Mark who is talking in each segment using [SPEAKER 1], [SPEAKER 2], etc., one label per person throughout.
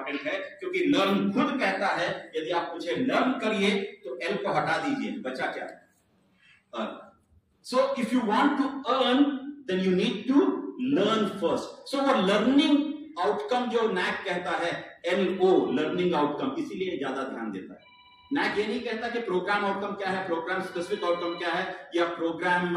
[SPEAKER 1] Important है, क्योंकि learn खुद कहता है, यदि आप मुझे लर्न करिए तो एल को हटा दीजिए, बचा क्या? Earn so if you want to earn then you need to learn first so वो लर्निंग आउटकम जो नैक कहता है एल ओ लर्निंग आउटकम इसीलिए ज़्यादा ध्यान देता है। नैक ये नहीं कहता कि प्रोग्राम आउटकम क्या है प्रोग्राम स्पेसिफिक आउटकम क्या है, या प्रोग्राम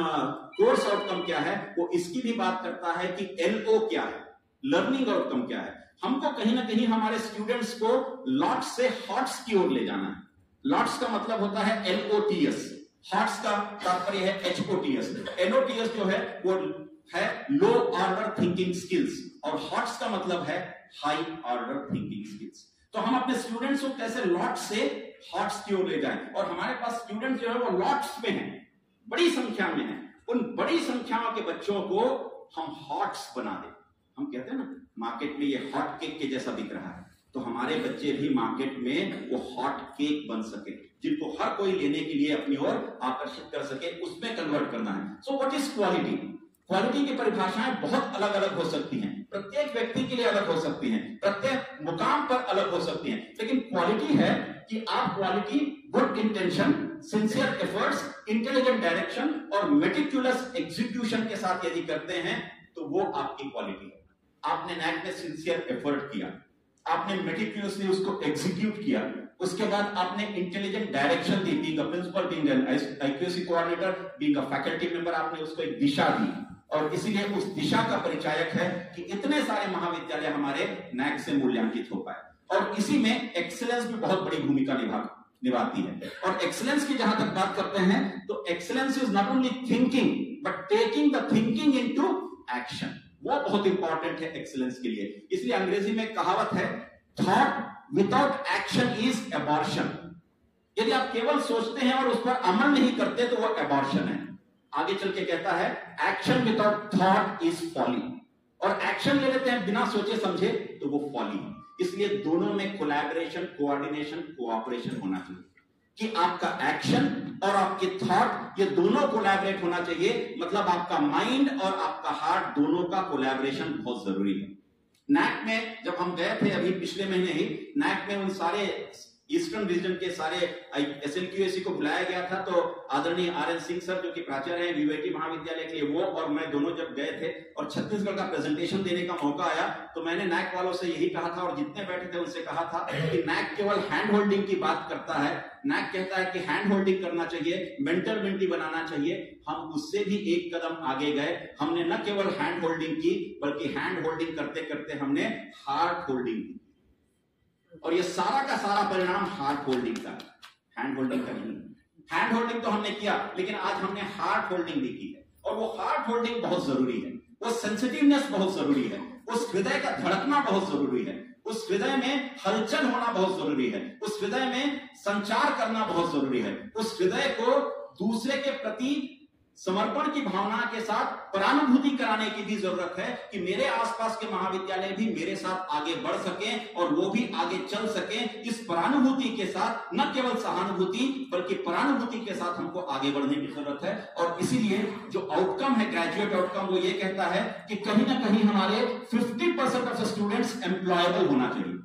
[SPEAKER 1] कोर्स आउटकम क्या है, वो इसकी भी बात करता है कि एलओ क्या है लर्निंग आउटकम क्या है। हमको कहीं ना कहीं हमारे स्टूडेंट्स को लॉट्स से हॉट्स की ओर ले जाना है। लॉट्स का मतलब होता है एलओटीएस हॉट्स का तात्पर्य है एचओटीएस एनओटीएस जो है, वो है लो ऑर्डर थिंकिंग स्किल्स और हॉट्स का मतलब है हाई ऑर्डर थिंकिंग स्किल्स तो हम अपने स्टूडेंट्स को कैसे लॉट से हॉट्स की ओर ले जाएँ? और हमारे पास स्टूडेंट जो है, वो लॉट्स में हैं। बड़ी संख्या में हैं। उन बड़ी संख्याओं के बच्चों को हम हॉट्स बना दें। हम कहते हैं ना मार्केट में ये हॉट केक के जैसा दिख रहा है। तो हमारे बच्चे भी मार्केट में वो हॉट केक बन सके, जिनको हर कोई लेने के लिए अपनी ओर आकर्षित कर सके, उसमें कन्वर्ट करना है। So what is quality quality की परिभाषाएँ बहुत अलग अलग हो सकती हैं। प्रत्येक व्यक्ति के लिए अलग हो सकती हैं। प्रत्येक मुकाम पर अलग हो सकती हैं। लेकिन क्वालिटी है कि आप quality good intention sincere efforts intelligent direction और मेटिकुलस एग्जीक्यूशन के साथ यदि करते हैं तो वो आपकी क्वालिटी है। आपने नैक में सिंसियर एफर्ट किया, आपने मेटिकुलसली उसको एग्जीक्यूट किया, उसके बाद आपने intelligent direction the being a principal being an IQAC coordinator being a faculty member आपने उसको एक दिशा दी। और इसीलिए उस दिशा का परिचायक है कि इतने सारे महाविद्यालय हमारे नैक से मूल्यांकित हो पाए। और इसी में एक्सेलेंस भी बहुत बड़ी भूमिका निभा, निभाती है। और एक्सेलेंस की जहाँ तक बात करते हैं तो excellence is not only thinking but taking the thinking into action वो बहुत इंपॉर्टेंट है एक्सीलेंस के लिए। इसलिए अंग्रेज़ी में कहावत है thought without action is abortion यदि आप केवल सोचते हैं और उस पर अमल नहीं करते तो वो एबॉर्शन है। आगे चल के कहता है action without thought is folly और एक्शन ले लेते हैं बिना सोचे समझे तो वो फॉली इसलिए दोनों में कोलैबोरेशन कोऑर्डिनेशन कोऑपरेशन होना चाहिए। कि आपका एक्शन और आपके थॉट ये दोनों कोलैबोरेट होना चाहिए। मतलब आपका माइंड और आपका हार्ट दोनों का कोलैबोरेशन बहुत ज़रूरी है। नैक में जब हम गए थे अभी पिछले महीने ही नैक में उन सारे ईस्टर्न रीजन के सारे एस को बुलाया गया था तो आदरणीय आर एन सिंह सर जो कि प्राचार्य हैं वीवीटी महाविद्यालय के, वो और मैं दोनों जब गए थे और छत्तीसगढ़ का प्रेजेंटेशन देने का मौका आया तो मैंने नैक वालों से यही कहा था और जितने बैठे थे उनसे कहा था कि नैक केवल हैंड होल्डिंग की बात करता है। नैक कहता है कि हैंड होल्डिंग करना चाहिए मेंटर मेंटी बनाना चाहिए। हम उससे भी एक कदम आगे गए। हमने न केवल हैंड होल्डिंग की, बल्कि हैंड होल्डिंग करते करते हमने हार्ट होल्डिंग की। और ये सारा का सारा परिणाम हार्ट होल्डिंग का हैंड होल्डिंग का नहीं। हैंड होल्डिंग तो हमने किया, लेकिन आज हमने हार्ट होल्डिंग भी की है। और वो हार्ट होल्डिंग बहुत ज़रूरी है। वो सेंसिटिवनेस बहुत ज़रूरी है। उस हृदय का धड़कना बहुत ज़रूरी है। उस हृदय में हलचल होना बहुत ज़रूरी है। उस हृदय में संचार करना बहुत ज़रूरी है। उस हृदय को दूसरे के प्रति समर्पण की भावना के साथ परानुभूति कराने की भी ज़रूरत है कि मेरे आसपास के महाविद्यालय भी मेरे साथ आगे बढ़ सके और वो भी आगे चल सके। इस परानुभूति के साथ न केवल सहानुभूति, बल्कि परानुभूति के साथ हमको आगे बढ़ने की ज़रूरत है। और इसीलिए जो आउटकम है ग्रेजुएट आउटकम वो ये कहता है कि कहीं ना कहीं हमारे 50 परसेंट ऑफ़ स्टूडेंट्स एम्प्लॉयबल होना चाहिए।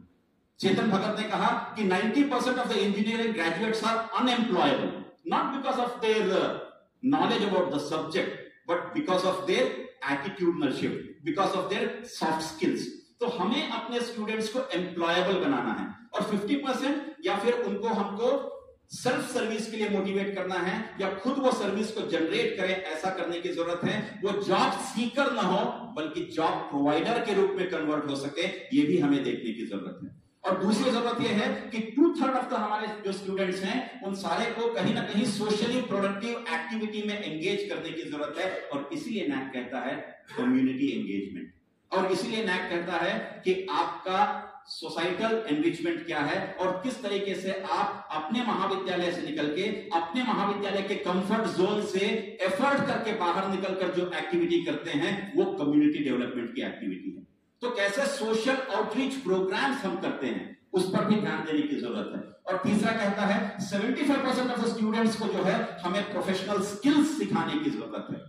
[SPEAKER 1] चेतन भगत ने कहा कि 90 percent of the engineering graduates are unemployable not because of their knowledge about the subject, but because of their attitudinal shift, because of their soft skills. तो हमें अपने स्टूडेंट्स को employable बनाना है। और 50 परसेंट या फिर उनको हमको सेल्फ सर्विस के लिए मोटिवेट करना है या खुद वो सर्विस को जनरेट करें ऐसा करने की ज़रूरत है। वो जॉब सीकर ना हो बल्कि जॉब प्रोवाइडर के रूप में कन्वर्ट हो सके ये भी हमें देखने की ज़रूरत है। और दूसरी ज़रूरत यह है कि टू थर्ड ऑफ़ द हमारे जो स्टूडेंट्स हैं, उन सारे को कहीं ना कहीं सोशली प्रोडक्टिव एक्टिविटी में एंगेज करने की ज़रूरत है और इसीलिए नैक कहता है कम्युनिटी एंगेजमेंट और इसीलिए नैक कहता है कि आपका सोसाइटल एनरिचमेंट क्या है और किस तरीके से आप अपने महाविद्यालय से निकल के, अपने महाविद्यालय के कंफर्ट जोन से एफर्ट करके बाहर निकलकर जो एक्टिविटी करते हैं, वो कम्युनिटी डेवलपमेंट की एक्टिविटी है। तो कैसे सोशल आउटरीच प्रोग्राम्स हम करते हैं, उस पर भी ध्यान देने की ज़रूरत है। और तीसरा कहता है 75 परसेंट ऑफ़ स्टूडेंट्स को जो है, हमें प्रोफेशनल स्किल्स सिखाने की ज़रूरत है।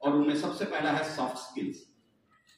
[SPEAKER 1] और उनमें सबसे पहला है सॉफ्ट स्किल्स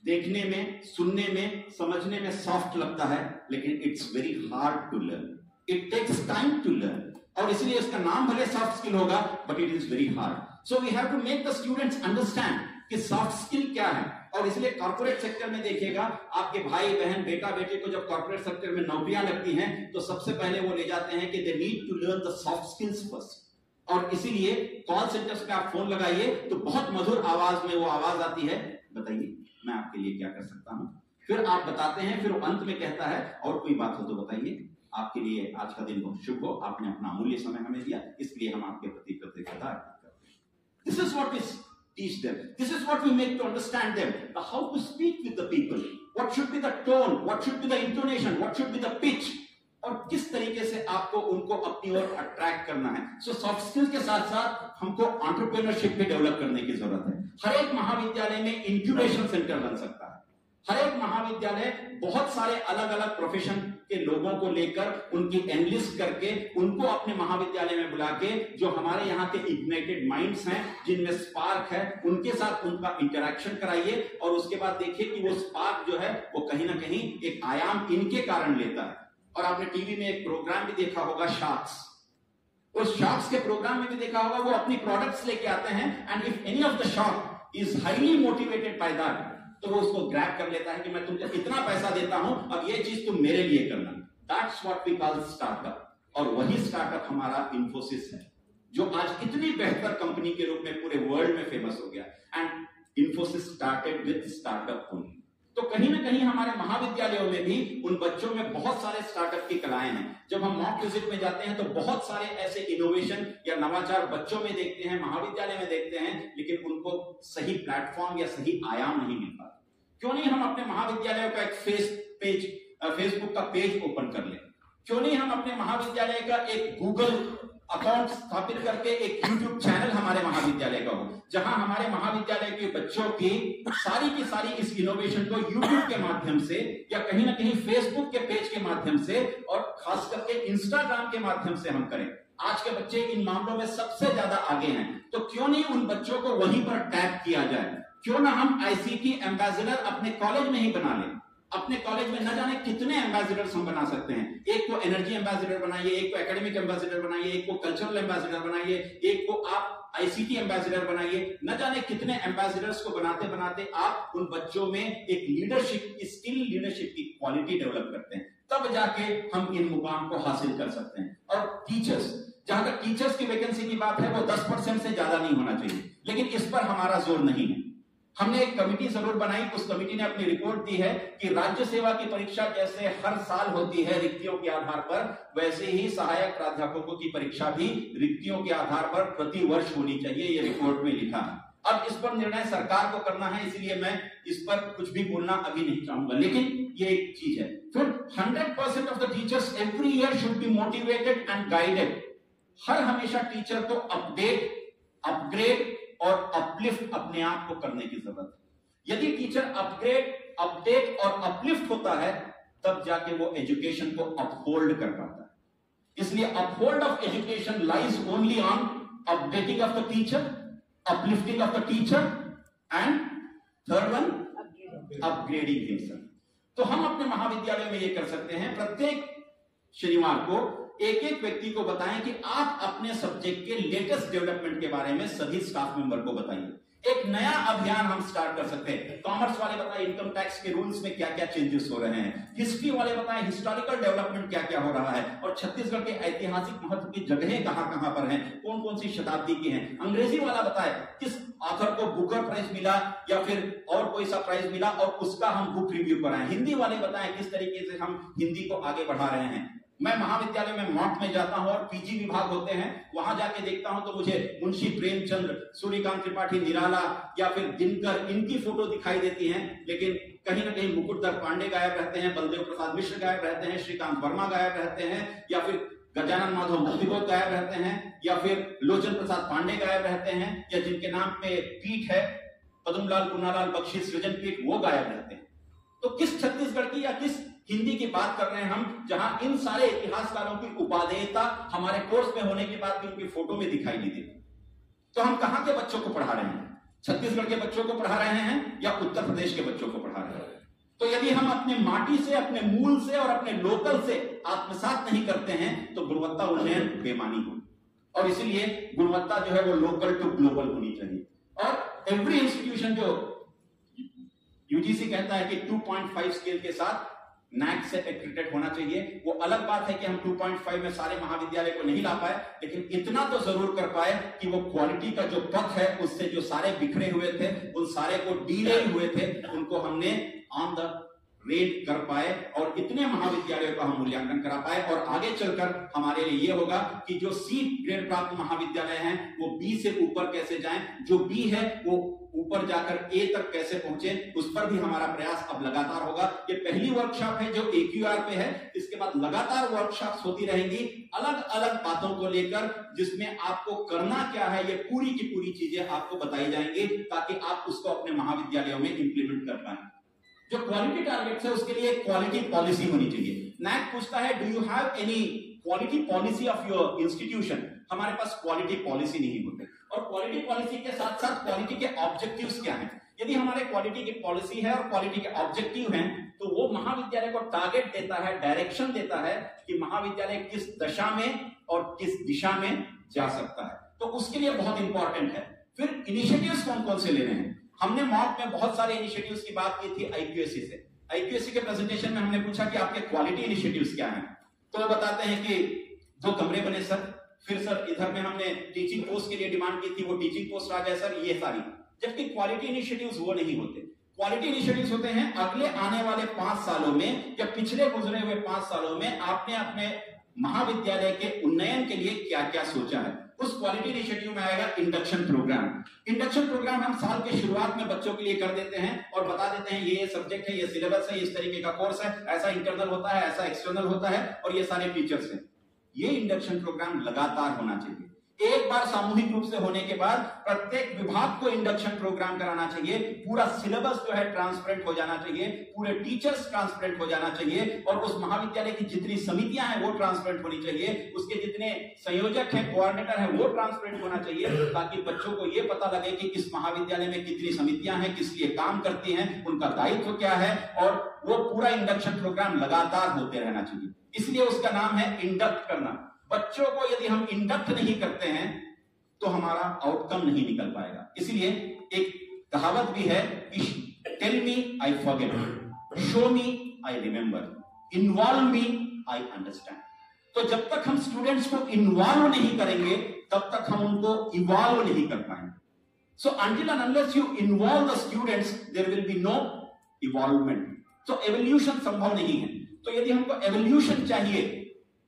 [SPEAKER 1] देखने में, सुनने में, समझने में सॉफ्ट लगता है, लेकिन it's very hard to learn it takes time to learn और इसलिए इसका नाम भले सॉफ्ट स्किल होगा but it is very hard so we have to make the students understand कि सॉफ्ट स्किल क्या है। और इसलिए कॉर्पोरेट सेक्टर में देखिएगा, आपके भाई, बहन, बेटा, बेटे को जब कॉर्पोरेट सेक्टर में नौकरियाँ लगती हैं तो सबसे पहले वो ले जाते हैं कि they need to learn the soft skills first और इसीलिए कॉल सेंटर्स पे आप फ़ोन लगाइए तो बहुत मधुर आवाज़ में वो आवाज़ आती है, बताइए, मैं आपके लिए क्या कर सकता हूँ? फिर आप बताते हैं, फिर अंत में कहता है, और कोई बात हो तो बताइए। आपके लिए आज का दिन बहुत शुभ हो, आपने अपना अमूल्य समय हमें दिया, इसलिए हम आपके प्रति कृतज्ञता this is what is teach them. This is what we make to understand them. The how to speak with the people. What should be the tone? What should be the intonation? What should be the pitch? और किस तरीके से आपको उनको अपनी ओर attract करना है so soft skills के साथ साथ हमको ऑन्टरप्रेन्योरशिप भी डेवलप करने की ज़रूरत है हर एक महाविद्यालय में इंक्यूबेशन सेंटर बन सकता है हर एक महाविद्यालय बहुत सारे अलग अलग प्रोफेशन के लोगों को लेकर, उनकी एनलिस्ट करके, उनको अपने महाविद्यालय में बुला के, जो हमारे यहाँ के इग्नाइटेड माइंड्स हैं, जिनमें स्पार्क है, उनके साथ उनका इंटरेक्शन कराइए। और उसके बाद देखिए कि वो स्पार्क जो है, वो कहीं ना कहीं एक आयाम इनके कारण लेता है। और आपने टीवी में एक प्रोग्राम भी देखा होगा शार्क्स उस शार्क्स के प्रोग्राम में भी देखा होगा, वो अपनी प्रोडक्ट्स लेके आते हैं। And if any of the shark is highly motivated by that तो वो उसको ग्रैप कर लेता है कि मैं तुमको इतना पैसा देता हूँ, अब ये चीज़ तुम मेरे लिए करना। That's what we call startup और वही स्टार्टअप हमारा इंफोसिस है, जो आज इतनी बेहतर कंपनी के रूप में पूरे वर्ल्ड में फ़ेमस हो गया। And Infosys started with startup only तो कहीं ना कहीं हमारे महाविद्यालयों में भी उन बच्चों में बहुत सारे स्टार्टअप की कलाएँ हैं। जब हम मॉक विज़िट में जाते हैं तो बहुत सारे ऐसे इनोवेशन या नवाचार बच्चों में देखते हैं, महाविद्यालय में देखते हैं, लेकिन उनको सही प्लेटफॉर्म या सही आयाम नहीं मिल पाता। क्यों नहीं हम अपने महाविद्यालय का एक फेस पेज फेसबुक का पेज ओपन कर ले? क्यों नहीं हम अपने महाविद्यालय का एक गूगल अकाउंट स्थापित करके एक यूट्यूब चैनल हमारे महाविद्यालय का हो, जहाँ हमारे महाविद्यालय के बच्चों की सारी की सारी इस इनोवेशन को यूट्यूब के माध्यम से या कहीं ना कहीं फेसबुक के पेज के माध्यम से और खास करके इंस्टाग्राम के माध्यम से हम करें। आज के बच्चे इन मामलों में सबसे ज़्यादा आगे हैं। तो क्यों नहीं उन बच्चों को वहीं पर टैप किया जाए? क्यों ना हम आईसीटी एम्बेसडर अपने कॉलेज में ही बना लें? अपने कॉलेज में न जाने कितने एम्बेसडर्स हम बना सकते हैं? एक को एनर्जी एम्बेसडर बनाइए, एक को एकेडमिक एम्बेसडर बनाइए, एक को कल्चरल एम्बेसडर बनाइए, एक को आप आईसीटी एम्बेसडर बनाइए। न जाने कितने एम्बेसडर्स को बनाते बनाते आप उन बच्चों में एक लीडरशिप स्किल लीडरशिप की क्वालिटी डेवलप करते हैं। तब जाके हम इन मुकाम को हासिल कर सकते हैं। और टीचर्स जहाँ तक टीचर्स की वैकेंसी की बात है, वो 10 परसेंट से ज़्यादा नहीं होना चाहिए। लेकिन इस पर हमारा ज़ोर नहीं है। हमने एक कमिटी ज़रूर बनाई। उस कमिटी ने अपनी रिपोर्ट दी है कि राज्य सेवा की परीक्षा जैसे हर साल होती है रिक्तियों के आधार पर। वैसे ही सहायक प्राध्यापकों की परीक्षा भी रिक्तियों के आधार पर प्रति वर्ष होनी चाहिए, ये रिपोर्ट में लिखा है। अब इस पर निर्णय सरकार को करना है, इसलिए मैं इस पर कुछ भी बोलना अभी नहीं चाहूँगा। लेकिन ये एक चीज़ है। फिर hundred percent of the teachers every year should be motivated and guided हर हमेशा टीचर को अपडेट अपग्रेड और अपलिफ्ट अपने आप को करने की ज़रूरत है। यदि टीचर अपग्रेड अपडेट और अपलिफ्ट होता है, तब जाके वो एजुकेशन को अपहोल्ड कर पाता है। इसलिए uphold of education lies only on updating of the teacher uplifting of the teacher and third one upgrading himself तो हम अपने महाविद्यालय में ये कर सकते हैं। प्रत्येक शनिवार को एक एक व्यक्ति को बताएँ कि आप अपने सब्जेक्ट के लेटेस्ट डेवलपमेंट के बारे में सभी स्टाफ मेंबर को बताइए। एक नया अभियान हम स्टार्ट कर सकते हैं। कॉमर्स वाले बताएँ इनकम टैक्स के रूल्स में क्या क्या चेंजेस हो रहे हैं। हिस्ट्री वाले बताएँ हिस्टोरिकल डेवलपमेंट क्या क्या हो रहा है। और छत्तीसगढ़ के ऐतिहासिक महत्व की जगहें कहाँ कहाँ पर हैं कौन कौन सी शताब्दी की हैं। अंग्रेज़ी वाला बताए, किस ऑथर को बुकर प्राइज मिला या फिर और कोई सा प्राइज मिला और उसका हम बुक रिव्यू कराएँ। हिंदी वाले बताएँ, किस तरीके से हम हिंदी को आगे बढ़ा रहे हैं। मैं महाविद्यालय में मॉक में जाता हूँ और पीजी विभाग होते हैं, वहाँ जाके देखता हूँ तो मुझे मुंशी प्रेमचंद्र सूर्यकांत त्रिपाठी, निराला या फिर दिनकर, इनकी फ़ोटो दिखाई देती हैं। लेकिन कहीं ना कहीं मुकुटधर पांडे गायब रहते हैं, बलदेव प्रसाद मिश्र गायब रहते हैं, श्रीकांत वर्मा गायब रहते हैं, या फिर गजानन माधव मुक्तिबोध गायब रहते हैं, या फिर लोचन प्रसाद पांडे गायब रहते हैं, या जिनके नाम पे पीठ है, पदमलाल कुनालाल बख्शी सृजन पीठ वो गायब रहते हैं। तो किस छत्तीसगढ़ की या किस हिंदी की बात कर रहे हैं हम, जहाँ इन सारे इतिहासकारों की उपादेयता हमारे कोर्स में होने के बाद भी उनकी फ़ोटो में दिखाई नहीं देती। तो हम कहाँ के बच्चों को पढ़ा रहे हैं? छत्तीसगढ़ के बच्चों को पढ़ा रहे हैं या उत्तर प्रदेश के बच्चों को पढ़ा रहे हैं? तो यदि हम अपने माटी से, अपने मूल से और अपने लोकल से आत्मसात नहीं करते हैं तो गुणवत्ता उन्नयन बेमानी हो और इसीलिए गुणवत्ता जो है वो लोकल टू ग्लोबल होनी चाहिए। और एवरी इंस्टीट्यूशन जो यूजीसी कहता है कि 2.5 स्केल के साथ नैक से एक्रेडिटेड होना चाहिए। वो अलग बात है कि हम 2.5 में सारे महाविद्यालय को नहीं ला पाए, लेकिन इतना तो ज़रूर कर पाए कि वो क्वालिटी का जो पथ है, उससे जो सारे बिखरे हुए थे, उन सारे को डीले हुए थे, उनको हमने ऑन द रेट कर पाए और इतने महाविद्यालयों का हम मूल्यांकन करा पाए और आगे चलकर हमारे लिए ये होगा कि जो सी ग्रेड प्राप्त महाविद्यालय हैं, वो बी से ऊपर कैसे जाएँ? जो बी है, वो ऊपर जाकर ए तक कैसे पहुँचे, उस पर भी हमारा प्रयास अब लगातार होगा। ये पहली वर्कशॉप है जो एक्यूआर पे है। इसके बाद लगातार वर्कशॉप होती रहेंगी। अलग अलग बातों को लेकर जिसमें आपको करना क्या है, ये पूरी की पूरी चीज़ें आपको बताई जाएँगी ताकि आप उसको अपने महाविद्यालयों में इंप्लीमेंट कर पाए। जो क्वालिटी टारगेट है, उसके लिए क्वालिटी पॉलिसी होनी चाहिए। नैक पूछता है do you have any quality policy of your institution हमारे पास क्वालिटी पॉलिसी नहीं होते। और क्वालिटी पॉलिसी के साथ साथ क्वालिटी के ऑब्जेक्टिव्स क्या हैं? यदि हमारे क्वालिटी की पॉलिसी है और क्वालिटी के ऑब्जेक्टिव हैं तो वो महाविद्यालय को टारगेट देता है डायरेक्शन देता है कि महाविद्यालय किस दशा में और किस दिशा में जा सकता है। तो उसके लिए बहुत इंपॉर्टेंट है। फिर इनिशिएटिव्स कौन कौन से लेने हैं? हमने मॉक में बहुत सारे इनिशिएटिव्स की बात की थी आईक्यूएससी से। आईक्यूएससी के प्रेजेंटेशन में हमने पूछा कि आपके क्वालिटी इनिशिएटिव्स क्या हैं। तो वो बताते हैं कि दो कमरे बने सर, फिर सर, इधर में हमने टीचिंग पोस्ट के लिए डिमांड की थी, वो टीचिंग पोस्ट आ गया, सर, ये सारी। जबकि क्वालिटी इनिशिएटिव्स वो नहीं होते। क्वालिटी इनिशिएटिव्स होते हैं अगले आने वाले पाँच सालों में या पिछले गुजरे हुए पाँच सालों में आपने अपने महाविद्यालय के उन्नयन के लिए क्या क्या सोचा है। उस क्वालिटी इनिशिएटिव में आएगा इंडक्शन प्रोग्राम इंडक्शन प्रोग्राम हम साल के शुरुआत में बच्चों के लिए कर देते हैं और बता देते हैं, ये सब्जेक्ट है, ये सिलेबस है, इस तरीके का कोर्स है, ऐसा इंटरनल होता है, ऐसा एक्सटर्नल होता है और ये सारे फीचर्स हैं। ये इंडक्शन प्रोग्राम लगातार होना चाहिए। एक बार सामूहिक रूप से होने के बाद प्रत्येक विभाग को इंडक्शन प्रोग्राम कराना चाहिए, पूरा सिलेबस जो है ट्रांसपेरेंट हो जाना चाहिए, पूरे टीचर्स ट्रांसपेरेंट हो जाना चाहिए, और उस महाविद्यालय की जितनी समितियाँ हैं वो ट्रांसपेरेंट होनी चाहिए, उसके जितने संयोजक हैं कोऑर्डिनेटर हैं, वो ट्रांसपेरेंट होना चाहिए, ताकि बच्चों को ये पता लगे कि इस महाविद्यालय में कितनी समितियाँ हैं, किस लिए काम करती हैं, उनका दायित्व क्या है, और वो पूरा इंडक्शन प्रोग्राम लगातार होते रहना चाहिए। इसलिए उसका नाम है इंडक्ट करना। बच्चों को यदि हम इंडक्ट नहीं करते हैं तो हमारा आउटकम नहीं निकल पाएगा। इसलिए एक कहावत भी है कि tell me I forget show me I remember involve me I understand तो जब तक हम स्टूडेंट्स को इन्वॉल्व नहीं करेंगे, तब तक हम उनको इवॉल्व नहीं कर पाएँगे। So until and unless you involve the students there will be no evolvement तो एवोल्यूशन संभव नहीं है। तो यदि हमको एवोल्यूशन चाहिए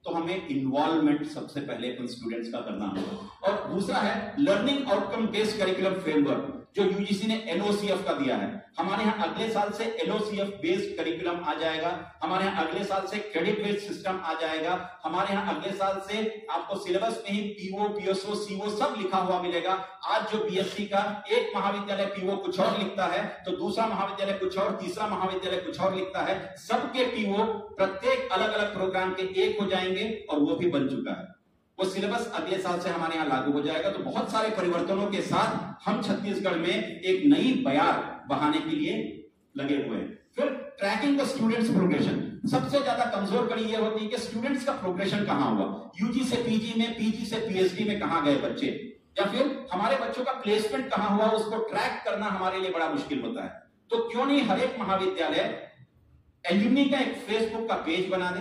[SPEAKER 1] तो हमें इन्वॉल्वमेंट सबसे पहले उन स्टूडेंट्स का करना होगा। और दूसरा है learning outcome based curriculum framework जो यूजीसी ने एनओसीएफ का दिया है। हमारे यहाँ अगले साल से एनओसीएफ बेस्ड करिकुलम आ जाएगा। हमारे यहाँ अगले साल से क्रेडिट बेस्ड सिस्टम आ जाएगा। हमारे यहाँ अगले साल से आपको सिलेबस में ही पीओ पीएसओ सीओ सब लिखा हुआ मिलेगा। आज जो बीएससी का एक महाविद्यालय पीओ कुछ और लिखता है तो दूसरा महाविद्यालय कुछ और, तीसरा महाविद्यालय कुछ और लिखता है। सबके पीओ प्रत्येक अलग अलग प्रोग्राम के एक हो जाएँगे और वो भी बन चुका है। वो सिलेबस अगले साल से हमारे यहाँ लागू हो जाएगा। तो बहुत सारे परिवर्तनों के साथ हम छत्तीसगढ़ में एक नई बयार बहाने के लिए लगे हुए हैं। फिर ट्रैकिंग द स्टूडेंट्स प्रोग्रेशन सबसे ज़्यादा कमज़ोर कड़ी यह होती है कि स्टूडेंट्स का प्रोग्रेशन कहाँ हुआ? यूजी से पीजी में पीजी से पीएचडी में कहा गए बच्चे? या फिर हमारे बच्चों का प्लेसमेंट कहाँ हुआ? उसको ट्रैक करना हमारे लिए बड़ा मुश्किल होता है। तो क्यों नहीं हर एक महाविद्यालय एल्यूमिनी का एक फेसबुक का पेज बना दे?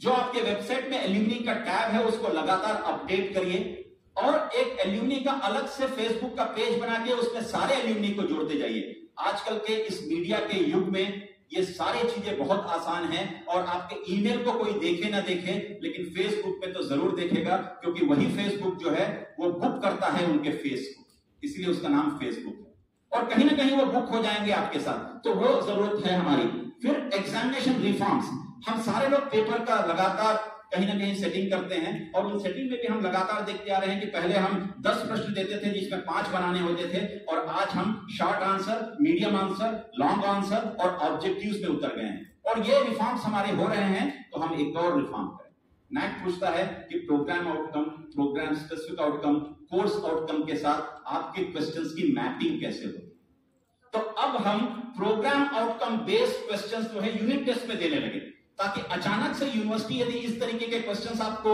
[SPEAKER 1] जो आपके वेबसाइट में एल्यूमिनी का टैब है, उसको लगातार अपडेट करिए और एक एल्यूमिनी का अलग से फेसबुक का पेज बना के उसमें सारे एल्यूमिनी को जोड़ते जाइए। आजकल के इस मीडिया के युग में ये सारी चीज़ें बहुत आसान हैं और आपके ईमेल को कोई देखे ना देखे, लेकिन फेसबुक पे तो ज़रूर देखेगा, क्योंकि वही फेसबुक जो है, वो बुक करता है उनके फेस को इसलिए उसका नाम फेसबुक है। और कहीं ना कहीं वो बुक हो जाएँगे आपके साथ। तो वो ज़रूरत है हमारी। फिर एग्जामिनेशन रिफॉर्म्स हम सारे लोग पेपर का लगातार कहीं ना कहीं सेटिंग करते हैं और उन सेटिंग में भी हम लगातार देखते आ रहे हैं कि पहले हम 10 प्रश्न देते थे, जिसमें पाँच बनाने होते थे और आज हम short answer medium answer long answer और ऑब्जेक्टिव में उतर गए हैं। और ये रिफॉर्म्स हमारे हो रहे हैं तो हम एक और रिफॉर्म करें। नैक पूछता है कि programme outcome programme specific outcome course outcome के साथ आपके क्वेश्चंस की मैपिंग कैसे होती तो अब हम प्रोग्राम आउटकम बेस्ड क्वेश्चंस जो है यूनिट टेस्ट में देने लगे। ताकि अचानक से यूनिवर्सिटी यदि इस तरीके के क्वेश्चंस आपको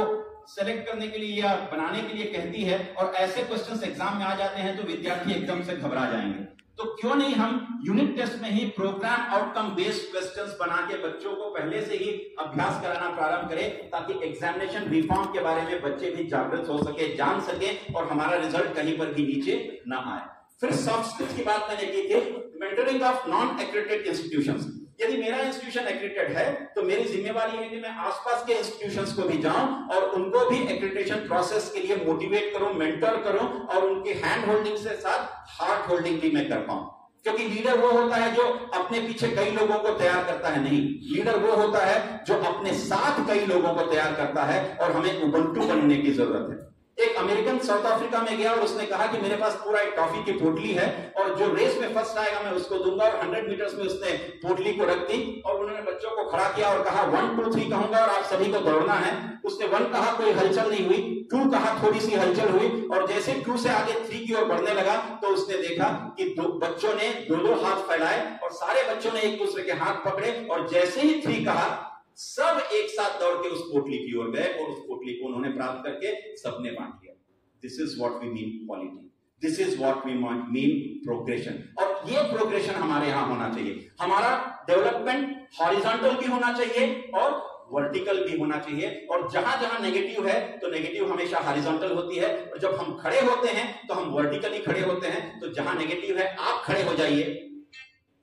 [SPEAKER 1] सेलेक्ट करने के लिए या बनाने के लिए कहती है और ऐसे क्वेश्चंस एग्ज़ाम में आ जाते हैं तो विद्यार्थी एकदम से घबरा जाएँगे। तो क्यों नहीं हम यूनिट टेस्ट में ही प्रोग्राम आउटकम बेस्ड क्वेश्चंस बना के बच्चों को पहले से ही अभ्यास कराना प्रारंभ करें ताकि एग्जामिनेशन रिफॉर्म के बारे में बच्चे भी जागृत हो सके, जान सके और हमारा रिज़ल्ट कहीं पर भी नीचे ना आए। फिर सॉफ्ट स्किल्स की बात मैंने की थी mentoring of non accredited institutions यदि मेरा इंस्टीट्यूशन एक्रेडिटेड है तो मेरी जिम्मेवारी है कि मैं आसपास के इंस्टीट्यूशंस को भी जाऊँ और उनको भी एक्रेडिटेशन प्रोसेस के लिए मोटिवेट करूँ मेंटर करूँ और उनके हैंड होल्डिंग से साथ हार्ट होल्डिंग भी मैं कर पाऊँ। क्योंकि लीडर वो होता है जो अपने पीछे कई लोगों को तैयार करता है। नहीं लीडर वो होता है जो अपने साथ कई लोगों को तैयार करता है और हमें उबंटू बनने की ज़रूरत है। एक अमेरिकन साउथ अफ्रीका में गया और उसने कहा कि मेरे पास पूरा एक टॉफी की पोटली है और जो रेस में फ़र्स्ट आएगा मैं उसको दूँगा और हंड्रेड मीटर्स में उसने पोटली को रख दी और उन्होंने बच्चों को खड़ा किया और कहा, वन, टू, थ्री कहूँगा और आप सभी को दौड़ना है। उसने वन कहा, कोई हलचल नहीं हुई। टू कहा, थोड़ी सी हलचल हुई। और जैसे टू से आगे थ्री की ओर बढ़ने लगा तो उसने देखा कि दो बच्चों ने दो दो हाथ फैलाए और सारे बच्चों ने एक दूसरे के हाथ पकड़े और जैसे ही थ्री कहा सब एक साथ दौड़ के उस पोटली की ओर गए और उस पोटली को उन्होंने प्राप्त करके सबने बांट लिया। This is what we mean quality this is what we mean progression और ये प्रोग्रेशन हमारे यहाँ होना चाहिए। हमारा डेवलपमेंट हॉरिजॉन्टल भी होना चाहिए और वर्टिकल भी होना चाहिए। और जहाँ जहाँ नेगेटिव है तो नेगेटिव हमेशा हॉरिजॉन्टल होती है। और जब हम खड़े होते हैं तो हम वर्टिकली खड़े होते हैं। तो जहाँ नेगेटिव है, आप खड़े हो जाइए।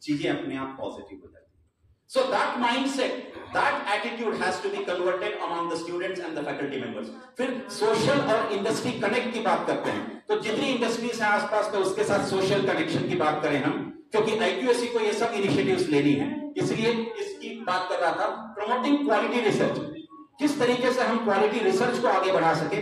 [SPEAKER 1] चीज़ें अपने आप पॉजिटिव हो जाती So that mindset, that attitude has to be converted among the students and the faculty members. फिर social और industry connect की बात करते हैं तो जितनी इंडस्ट्रीज़ हैं आसपास तो उसके साथ social connection की बात करें हम क्योंकि IQSC को ये सब इनिशिएटिव्स लेनी है इसलिए इसकी बात कर रहा था प्रमोटिंग क्वालिटी रिसर्च किस तरीके से हम क्वालिटी रिसर्च को आगे बढ़ा सके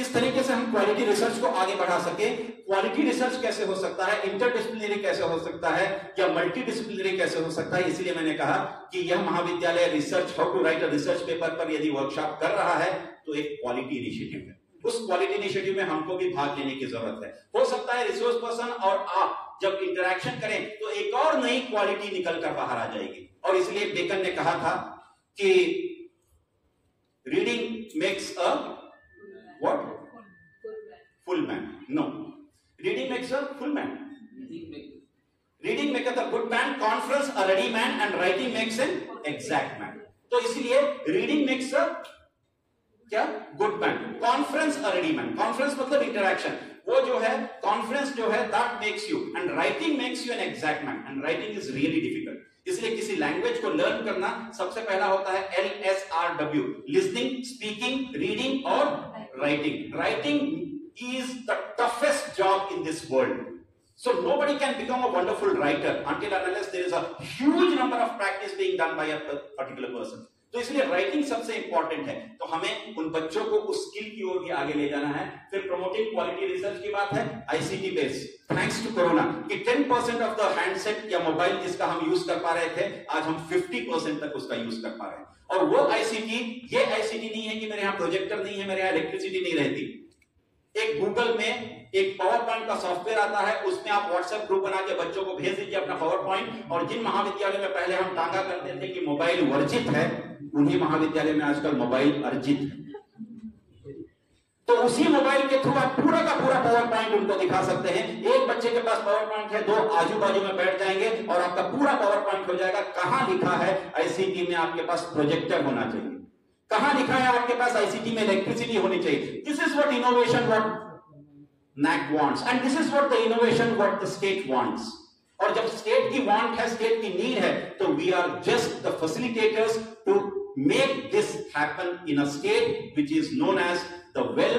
[SPEAKER 1] किस तरीके से हम क्वालिटी रिसर्च को आगे बढ़ा सके क्वालिटी रिसर्च कैसे हो सकता है इंटरडिसिप्लिनरी कैसे हो सकता है, या मल्टी डिसिप्लिनरी कैसे हो सकता है, इसलिए मैंने कहा कि यह महाविद्यालय research how to write a research paper पर यदि वर्कशॉप कर रहा है तो एक क्वालिटी इनिशिएटिव है। उस क्वालिटी इनिशिएटिव में हमको भी भाग लेने की ज़रूरत है। हो सकता है रिसोर्स पर्सन और आप जब इंटरेक्शन करें तो एक और नई क्वालिटी निकल कर बाहर आ जाएगी। और इसलिए बेकन ने कहा था कि reading makes a What? Full man. No. Reading makes a full man. Reading makes a good man, conference a ready man, and writing makes an exact man. तो इसीलिए रीडिंग मेक्स अ क्या? Good man conference a ready man conference मतलब interaction वो जो है conference जो है that makes you and writing makes you an exact man and writing is really difficult इसलिए किसी लैंग्वेज को लर्न करना सबसे पहला होता है L S R W listening speaking reading और writing Writing is the toughest job in this world. So nobody can become a wonderful writer until unless there is a huge number of practice being done by a particular person. तो इसलिए writing सबसे important है। तो हमें उन बच्चों को उस स्किल की ओर भी आगे ले जाना है। फिर प्रमोटिंग क्वालिटी रिसर्च की बात है। ICT base thanks to corona कि 10 परसेंट ऑफ़ द हैंडसेट या मोबाइल जिसका हम यूज़ कर पा रहे थे, आज हम 50 परसेंट तक उसका यूज़ कर पा रहे हैं। और वो आईसीटी ये आईसीटी नहीं है कि मेरे यहाँ प्रोजेक्टर नहीं है, मेरे यहाँ इलेक्ट्रिसिटी नहीं रहती। एक गूगल में एक पावर पॉइंट का सॉफ्टवेयर आता है, उसमें आप व्हाट्सएप ग्रुप बना के बच्चों को भेज दीजिए अपना पावर पॉइंट और जिन महाविद्यालय में पहले हम टांगा करते थे कि मोबाइल वर्जित है, उन्हीं महाविद्यालय में आजकल मोबाइल अर्जित है। तो उसी मोबाइल के थ्रू आप पूरा का पूरा पावर पॉइंट उनको दिखा सकते हैं। एक बच्चे के पास पावर पॉइंट है, दो आजू बाजू में बैठ जाएँगे और आपका पूरा पावर पॉइंट हो जाएगा। कहाँ लिखा है आईसीटी में आपके पास प्रोजेक्टर होना चाहिए। कहाँ लिखा है आपके पास? आईसीटी में इलेक्ट्रिसिटी होनी चाहिए। This is what innovation what NAC wants. And this is what the innovation, what the state wants. और जब स्टेट की वांट है स्टेट की नीड है तो we are just the facilitators to make this happen in a state which is known as the well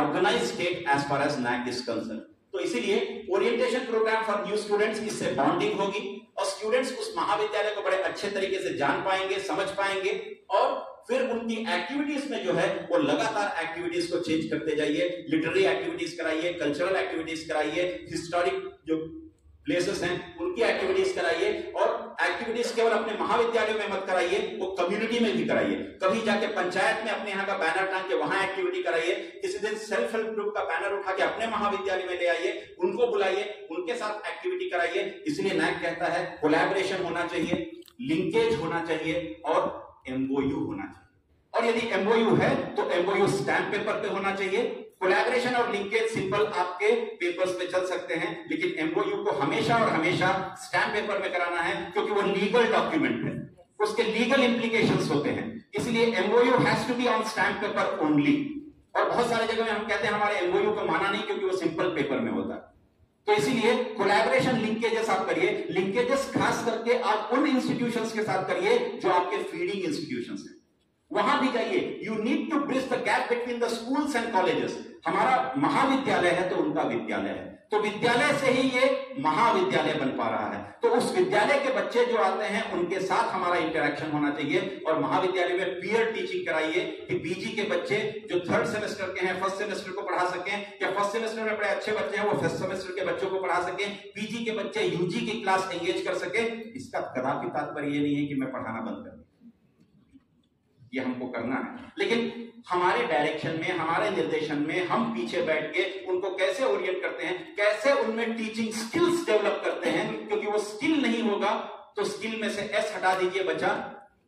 [SPEAKER 1] organized state as far as NAC is concerned. तो इसीलिए orientation programme for new students इससे bonding होगी। और students उस महाविद्यालय को बड़े अच्छे तरीके से जान पाएँगे, समझ पाएँगे। और फिर उनकी एक्टिविटीज़ में जो है, वो लगातार एक्टिविटीज़ को चेंज करते जाइए लिटरेरी एक्टिविटीज़ कराइए कल्चरल एक्टिविटीज़ कराइए हिस्टोरिक जो प्लेसेस हैं, उनकी एक्टिविटीज़ कराइए और एक्टिविटीज़ केवल अपने महाविद्यालयों में मत कराइए, वो कम्युनिटी में भी कराइए। कभी जाके पंचायत में अपने यहाँ का बैनर टांग के वहाँ एक्टिविटी कराइए, किसी दिन सेल्फ हेल्प ग्रुप का बैनर उठा के अपने महाविद्यालय में ले आइए, उनको बुलाइए, उनके साथ एक्टिविटी कराइए। इसलिए नैक कहता है कोलैबोरेशन होना चाहिए लिंकेज होना चाहिए और एमओयू होना चाहिए। और यदि एमओयू है तो एमओयू स्टैंप पेपर पे होना चाहिए। कोलैबोरेशन और लिंकेज सिंपल आपके पेपर्स में चल सकते हैं, लेकिन एमओयू को हमेशा और हमेशा स्टैंप पेपर में कराना है, क्योंकि वो लीगल डॉक्यूमेंट है। उसके लीगल इंप्लीकेशन होते हैं। इसलिए MOU has to be on stamp paper only और बहुत सारे जगह में हम कहते हैं, हमारे एमओयू को माना नहीं, क्योंकि वो सिंपल पेपर में होता है। तो इसीलिए कोलैबोरेशन लिंकेजेस आप करिए। लिंकेजेस खास करके आप उन इंस्टीट्यूशंस के साथ करिए जो आपके फीडिंग इंस्टीट्यूशंस हैं। वहाँ भी जाइए। You need to bridge the gap between the schools and colleges हमारा महाविद्यालय है तो उनका विद्यालय है। तो विद्यालय से ही ये महाविद्यालय बन पा रहा है। तो उस विद्यालय के बच्चे जो आते हैं, उनके साथ हमारा इंटरेक्शन होना चाहिए और महाविद्यालय में पीयर टीचिंग कराइए कि बीजी के बच्चे जो थर्ड सेमेस्टर के हैं फ़र्स्ट सेमेस्टर को पढ़ा सकें। या फ़र्स्ट सेमेस्टर में बड़े अच्छे बच्चे हैं, वो फ़र्स्ट सेमेस्टर के बच्चों को पढ़ा सकें। पीजी के बच्चे यूजी की क्लास एंगेज कर सके। इसका कदापि तात्पर्य नहीं है कि मैं पढ़ाना बंद कर ये हमको करना है। लेकिन हमारे डायरेक्शन में, हमारे निर्देशन में हम पीछे बैठ के उनको कैसे ओरिएंट करते हैं, कैसे उनमें टीचिंग स्किल्स डेवलप करते हैं, क्योंकि वो स्किल नहीं होगा तो स्किल में से एस हटा दीजिए बच्चा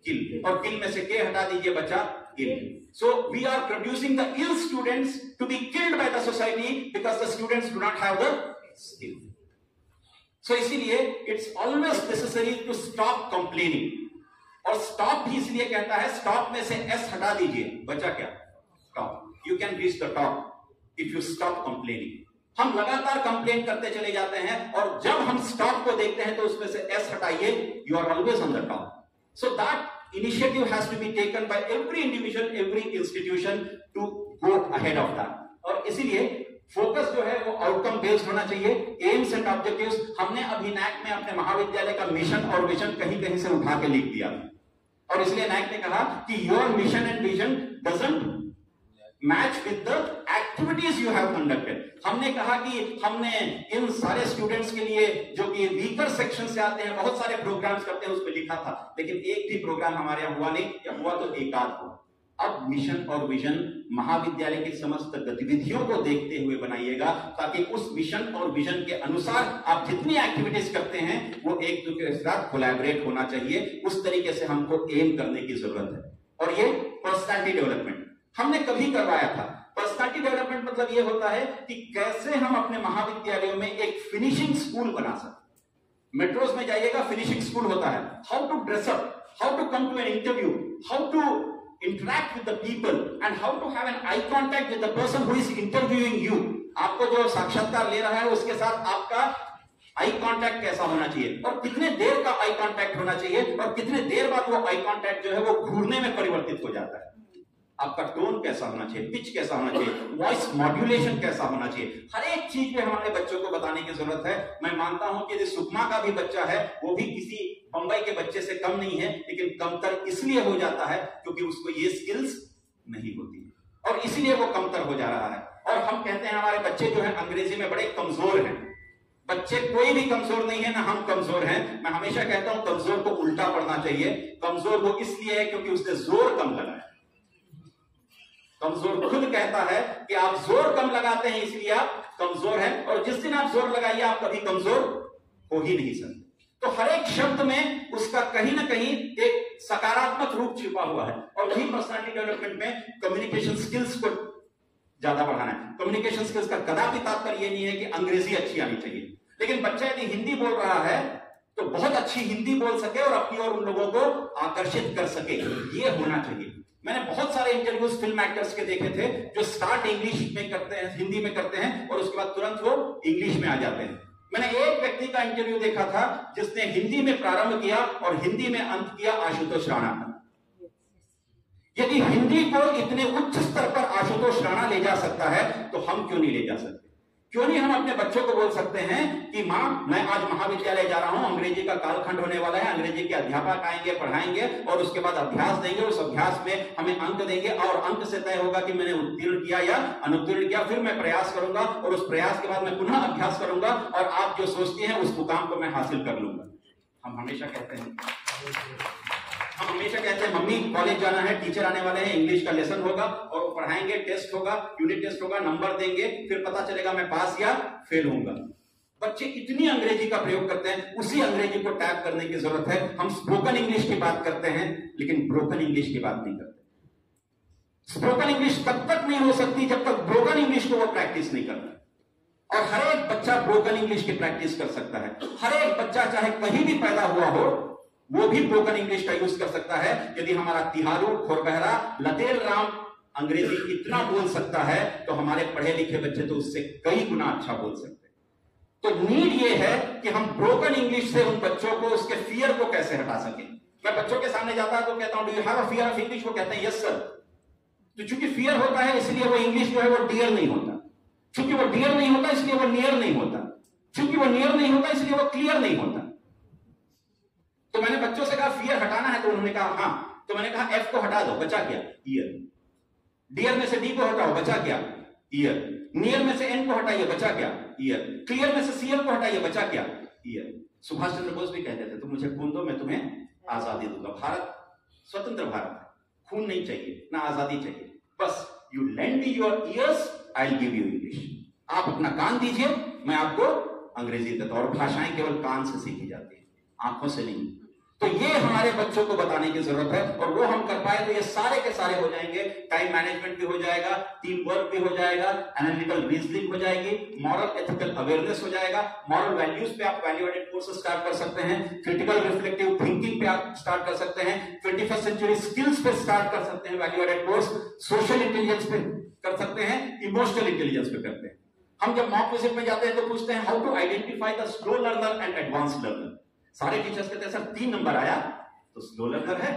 [SPEAKER 1] किल और किल में से के हटा दीजिए बच्चा ill so we are producing the ill students to be killed by the society because the students do not have skill so इसीलिए it's always necessary to stop complaining और स्टॉप भी इसलिए कहता है स्टॉप में से एस हटा दीजिए। बचा क्या? Stop you can reach the top if you stop complaining हम लगातार कंप्लेन करते चले जाते हैं और जब हम स्टॉप को देखते हैं तो उसमें से एस हटाइए you are always on the top so that initiative has to be taken by every individual every institution to go ahead of that और इसीलिए फोकस जो है वो आउटकम बेस्ड होना चाहिए। एम्स एंड ऑब्जेक्टिव्स हमने अभी नैक में अपने महाविद्यालय का मिशन और विजन कहीं कहीं से उठा के लिख दिया। और इसलिए नायक ने कहा कि your mission and vision doesn't match with the activities you have conducted हमने कहा कि हमने इन सारे स्टूडेंट्स के लिए जो कि वीकर सेक्शन से आते हैं, बहुत सारे प्रोग्राम्स करते हैं, उसमें लिखा था। लेकिन एक भी प्रोग्राम हमारे यहाँ हुआ नहीं, या हुआ तो एक आध हुआ अब मिशन और विजन महाविद्यालय की समस्त गतिविधियों को देखते हुए बनाइएगा, ताकि उस मिशन और विजन के अनुसार आप जितनी एक्टिविटीज़ करते हैं, वो एक दूसरे के साथ कोलैबोरेट होना चाहिए। उस तरीके से हमको एम करने की ज़रूरत है। और ये पर्सनैलिटी डेवलपमेंट हमने कभी करवाया था। पर्सनैलिटी डेवलपमेंट मतलब ये होता है कि कैसे हम अपने महाविद्यालयों में एक फिनिशिंग स्कूल बना सकते मेट्रोज में जाइएगा फिनिशिंग स्कूल होता है। How to dress up how to come to an interview how to interact with the people and how to have an eye contact with the person who is interviewing you. आपको जो साक्षात्कार ले रहा है, उसके साथ आपका आई कांटेक्ट कैसा होना चाहिए? और कितने देर का आई कांटेक्ट होना चाहिए? और कितने देर बाद वो आई कांटेक्ट जो है, वो घूरने में परिवर्तित हो जाता है? आपका टोन कैसा होना चाहिए पिच कैसा होना चाहिए वॉइस मॉड्यूलेशन कैसा होना चाहिए, हर एक चीज़ में हमारे बच्चों को बताने की ज़रूरत है। मैं मानता हूँ कि सुकमा का भी बच्चा है, वो भी किसी बंबई के बच्चे से कम नहीं है, लेकिन कमतर इसलिए हो जाता है क्योंकि उसको ये स्किल्स नहीं होती। और इसीलिए वो कमतर हो जा रहा है। और हम कहते हैं हमारे बच्चे जो है, अंग्रेज़ी में बड़े कमज़ोर हैं। बच्चे कोई भी कमज़ोर नहीं है, ना हम कमज़ोर हैं। मैं हमेशा कहता हूँ, कमज़ोर को उल्टा पढ़ना चाहिए। कमज़ोर वो इसलिए है क्योंकि उसने ज़ोर कम लगाया। कमज़ोर खुद कहता है कि आप ज़ोर कम लगाते हैं, इसलिए आप कमज़ोर हैं, और जिस दिन आप ज़ोर लगाइए, आप कभी कमज़ोर हो ही नहीं सकते। तो हर एक शब्द में उसका कहीं ना कहीं एक सकारात्मक रूप छिपा हुआ है, और वही पर्सनालिटी डेवलपमेंट में कम्युनिकेशन स्किल्स को ज़्यादा बढ़ाना है। कम्युनिकेशन स्किल्स का कदापि तात्पर्य यह नहीं है कि अंग्रेज़ी अच्छी आनी चाहिए। लेकिन बच्चा यदि हिंदी बोल रहा है तो बहुत अच्छी हिंदी बोल सके और अपनी और उन लोगों को आकर्षित कर सके। ये होना चाहिए। मैंने बहुत सारे इंटरव्यूज़ फ़िल्म एक्टर्स के देखे थे, जो स्टार्ट इंग्लिश में करते हैं हिंदी में करते हैं, और उसके बाद तुरंत वो इंग्लिश में आ जाते हैं। मैंने एक व्यक्ति का इंटरव्यू देखा था, जिसने हिंदी में प्रारंभ किया और हिंदी में अंत किया आशुतोष राणा यदि हिंदी को इतने उच्च स्तर पर आशुतोष राणा ले जा सकता है तो हम क्यों नहीं ले जा सकते? क्यों नहीं हम अपने बच्चों को बोल सकते हैं कि माँ, मैं आज महाविद्यालय जा रहा हूँ, अंग्रेज़ी का कालखंड होने वाला है, अंग्रेज़ी के अध्यापक आएँगे, पढ़ाएँगे और उसके बाद अभ्यास देंगे उस अभ्यास में हमें अंक देंगे और अंक से तय होगा कि मैंने उत्तीर्ण किया या अनुत्तीर्ण किया। फिर मैं प्रयास करूँगा और उस प्रयास के बाद मैं पुनः अभ्यास करूँगा और आप जो सोचते हैं उस मुकाम को मैं हासिल कर लूँगा। हम हमेशा कहते हैं। हम हमेशा कहते हैं, मम्मी कॉलेज जाना है टीचर आने वाले हैं इंग्लिश का लेसन होगा और वो पढ़ाएँगे टेस्ट होगा यूनिट टेस्ट होगा नंबर देंगे, फिर पता चलेगा मैं पास या फेल होऊँगा बच्चे इतनी अंग्रेज़ी का प्रयोग करते हैं, उसी अंग्रेज़ी को टैप करने की ज़रूरत है। हम स्पोकन इंग्लिश की बात करते हैं, लेकिन ब्रोकन इंग्लिश की बात नहीं करते। स्पोकन इंग्लिश तब तक नहीं हो सकती जब तक ब्रोकन इंग्लिश को वो प्रैक्टिस नहीं करता। और हर एक बच्चा ब्रोकन इंग्लिश की प्रैक्टिस कर सकता है। हर एक बच्चा चाहे कहीं भी पैदा हुआ हो वो भी ब्रोकन इंग्लिश का यूज़ कर सकता है। यदि हमारा तिहारू, खोरबहरा, लतेल राम अंग्रेज़ी इतना बोल सकता है तो हमारे पढ़े लिखे बच्चे तो उससे कई गुना अच्छा बोल सकते तो नीड ये है कि हम ब्रोकन इंग्लिश से उन बच्चों को, उसके फियर को कैसे हटा सकें। मैं बच्चों के सामने जाता है तो कहता हूँ do you have a fear of English वो कहते हैं यस सर तो चूँकि फियर होता है, इसलिए वो इंग्लिश जो है वो डियर नहीं होता। चूँकि वो डियर नहीं होता, इसलिए वो नियर नहीं होता। चूँकि वो नियर नहीं होता, इसलिए वो क्लियर नहीं होता। तो मैंने बच्चों से कहा फियर हटाना है तो उन्होंने कहा हाँ। तो मैंने कहा एफ़ को हटा दो, बचा क्या ईयर डियर में से डी को हटाओ, बचा क्या ईयर नियर में से एन को हटाइए, बचा क्या ईयर क्लियर में से सीएल को हटाइए, बचा क्या ईयर सुभाष चंद्र बोस भी कहते थे, तुम मुझे खून दो, मैं तुम्हें आज़ादी दूँगा। भारत स्वतंत्र भारत खून नहीं चाहिए, ना आज़ादी चाहिए। बस you lend me your ears I give you English आप अपना कान दीजिए, मैं आपको अंग्रेज़ी देता हूँ और भाषाएँ केवल कान से सीखी जाती है, आँखों से नहीं। तो ये हमारे बच्चों को बताने की ज़रूरत है और वो हम कर पाए तो ये सारे के सारे हो जाएँगे। टाइम मैनेजमेंट भी हो जाएगा टीम वर्क भी हो जाएगा एनालिटिकल रीजनिंग हो जाएगी मॉरल एथिकल अवेयरनेस हो जाएगा मॉरल वैल्यूज़ पे आप वैल्यू एडेड कोर्स स्टार्ट कर सकते हैं क्रिटिकल रिफ्लेक्टिव थिंकिंग पे आप स्टार्ट कर सकते हैं ट्वेंटी सेंचुरी स्किल्स पे स्टार्ट कर सकते हैं value added course social intelligence पे कर सकते हैं इमोशनल इंटेलिजेंस पे करते हैं। हम जब मॉक विज़िट में जाते हैं तो पूछते हैं how to identify the slow learner and advance learner सारे टीचर्स कहते हैं, सर, तीन नंबर आया तो स्लो लर्नर है,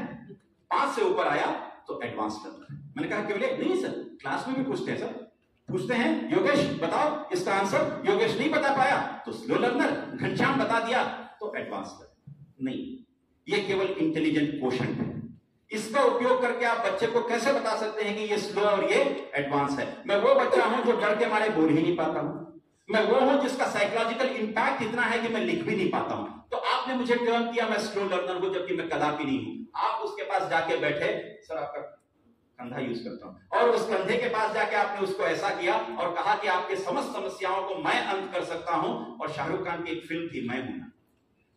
[SPEAKER 1] पाँच से ऊपर आया तो एडवांस लर्नर मैंने कहा केवल नहीं सर क्लास में भी पूछते हैं, सर। पूछते हैं, योगेश, बताओ, इसका आंसर योगेश नहीं बता पाया तो स्लो लर्नर घनश्याम बता दिया तो एडवांस लर्नर नहीं, ये केवल इंटेलिजेंट क्वेश्चन है। इसका उपयोग करके आप बच्चे को कैसे बता सकते हैं कि ये स्लो और ये एडवांस है? मैं वो बच्चा हूँ जो डर के मारे बोल ही नहीं पाता हूँ। मैं वो हूँ जिसका साइकोलॉजिकल इंपैक्ट इतना है कि मैं लिख भी नहीं पाता हूँ। तो आपने मुझे टर्न किया, मैं स्लो लर्नर हूँ, जबकि मैं कदापि नहीं हूँ। आप उसके पास जाके बैठे, सर, आपका कंधा यूज़ करता हूँ। और उस कंधे के पास जाके आपने उसको ऐसा किया और कहा कि आपके समस्त समस्याओं को मैं अंत कर सकता हूँ और शाहरुख खान की एक फ़िल्म थी, मैं हूँ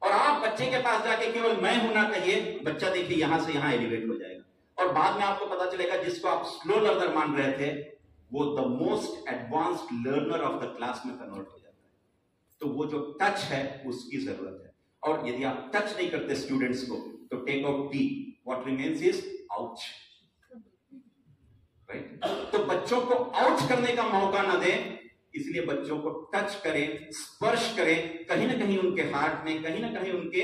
[SPEAKER 1] और आप बच्चे के पास जाके केवल मैं हूँ ना कहिए, बच्चा देखिए, यहाँ से यहाँ एलिवेट हो जाएगा। और बाद में आपको पता चलेगा, जिसको आप स्लो लर्नर मान रहे थे वो the most advanced learner of the class में कन्वर्ट हो जाता है। तो वो जो टच है, उसकी ज़रूरत है। और यदि आप टच नहीं करते स्टूडेंट्स को तो take out T what remains is ouch right तो बच्चों को आउच करने का मौका ना दें, इसलिए बच्चों को टच करें, स्पर्श करें, कहीं ना कहीं उनके हार्ट में, कहीं ना कहीं उनके